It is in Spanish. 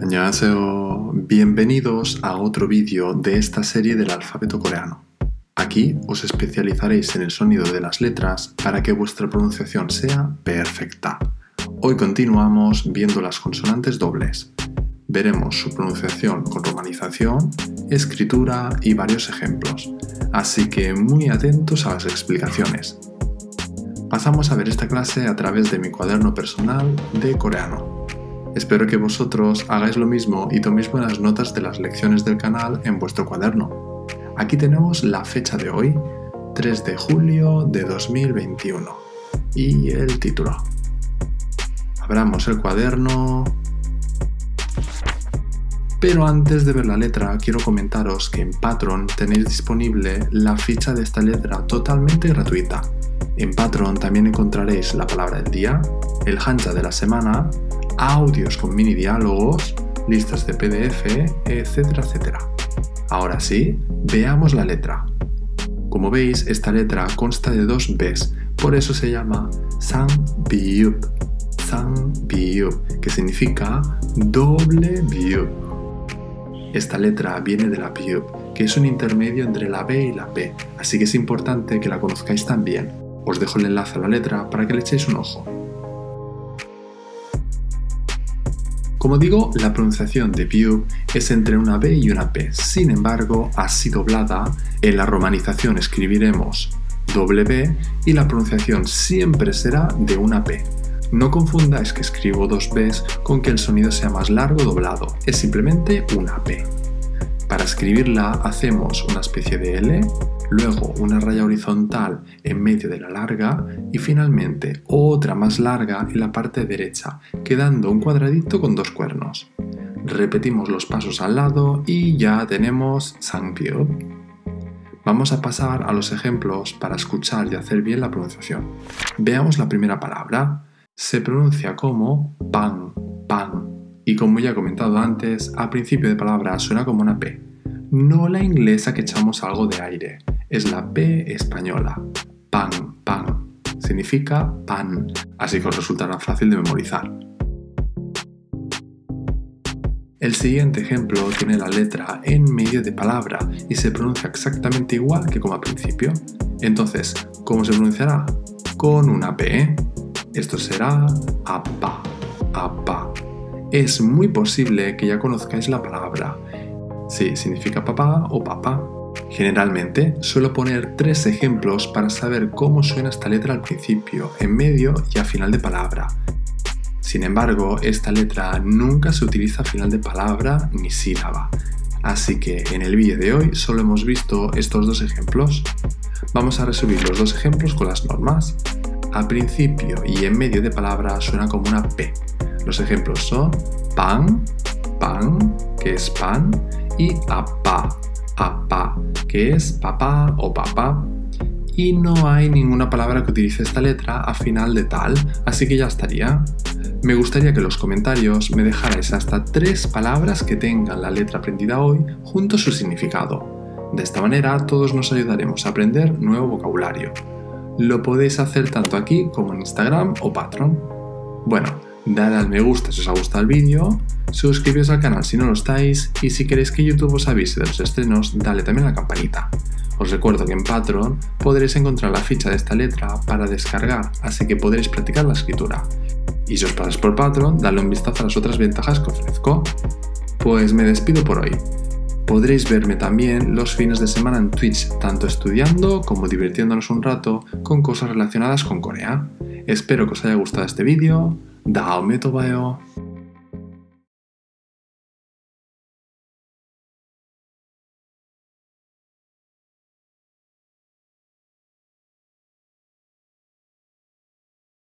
Annyeonghaseyo, bienvenidos a otro vídeo de esta serie del alfabeto coreano. Aquí os especializaréis en el sonido de las letras para que vuestra pronunciación sea perfecta. Hoy continuamos viendo las consonantes dobles. Veremos su pronunciación con romanización, escritura y varios ejemplos, así que muy atentos a las explicaciones. Pasamos a ver esta clase a través de mi cuaderno personal de coreano. Espero que vosotros hagáis lo mismo y toméis buenas notas de las lecciones del canal en vuestro cuaderno. Aquí tenemos la fecha de hoy, 3 de julio de 2021, y el título. Abramos el cuaderno. Pero antes de ver la letra, quiero comentaros que en Patreon tenéis disponible la ficha de esta letra totalmente gratuita. En Patreon también encontraréis la palabra del día, el hanja de la semana, audios con mini diálogos, listas de PDF, etcétera, etcétera. Ahora sí, veamos la letra. Como veis, esta letra consta de dos Bs, por eso se llama Biup, que significa doble Biup. Esta letra viene de la Biup, que es un intermedio entre la B y la P, así que es importante que la conozcáis también. Os dejo el enlace a la letra para que le echéis un ojo. Como digo, la pronunciación de View es entre una B y una P, sin embargo, así doblada, en la romanización escribiremos W y la pronunciación siempre será de una P. No confundáis que escribo dos Bs con que el sonido sea más largo doblado, es simplemente una P. Para escribirla hacemos una especie de L, luego una raya horizontal en medio de la larga y finalmente otra más larga en la parte derecha, quedando un cuadradito con dos cuernos. Repetimos los pasos al lado y ya tenemos Sangpyo. Vamos a pasar a los ejemplos para escuchar y hacer bien la pronunciación. Veamos la primera palabra. Se pronuncia como pan, pan, y como ya he comentado antes, al principio de palabra suena como una P. No la inglesa que echamos algo de aire, es la P española. Pan, pan. Significa pan, así que os resultará fácil de memorizar. El siguiente ejemplo tiene la letra en medio de palabra y se pronuncia exactamente igual que como al principio. Entonces, ¿cómo se pronunciará? Con una P. Esto será apa, apa es muy posible que ya conozcáis la palabra. Si significa papá o papá. Generalmente suelo poner tres ejemplos para saber cómo suena esta letra al principio, en medio y a final de palabra. Sin embargo, esta letra nunca se utiliza a final de palabra ni sílaba. Así que en el vídeo de hoy solo hemos visto estos dos ejemplos. Vamos a resumir los dos ejemplos con las normas. Al principio y en medio de palabra suena como una P, los ejemplos son pan, pan, que es pan, y apa, apa, que es papá o papá. Y no hay ninguna palabra que utilice esta letra a final de tal, así que ya estaría. Me gustaría que en los comentarios me dejarais hasta tres palabras que tengan la letra aprendida hoy junto a su significado. De esta manera todos nos ayudaremos a aprender nuevo vocabulario. Lo podéis hacer tanto aquí como en Instagram o Patreon. Bueno, dale al me gusta si os ha gustado el vídeo, suscribiros al canal si no lo estáis y si queréis que YouTube os avise de los estrenos, dale también a la campanita. Os recuerdo que en Patreon podréis encontrar la ficha de esta letra para descargar, así que podréis practicar la escritura. Y si os pasáis por Patreon, dale un vistazo a las otras ventajas que ofrezco. Pues me despido por hoy. Podréis verme también los fines de semana en Twitch, tanto estudiando como divirtiéndonos un rato con cosas relacionadas con Corea. Espero que os haya gustado este vídeo. 다음에 또 봐요.